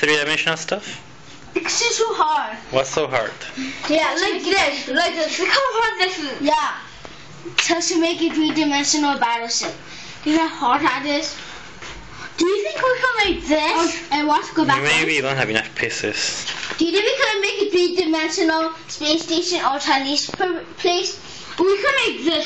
three-dimensional stuff? It's just so hard. What's so hard? Yeah, like this, like this. Look how hard this is. Yeah. So to make a three-dimensional battleship. You know how hard that is? Do you think we can make this? Oh, and what? Go back. Maybe you don't have enough pieces. Do you think we can make a three-dimensional space station or Chinese place? We can make this.